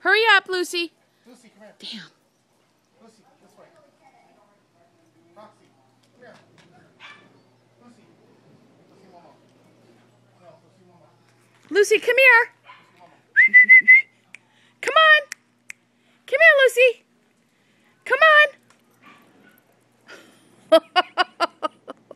Hurry up, Lucy. Lucy, come here. Damn. Lucy, Lucy, come here.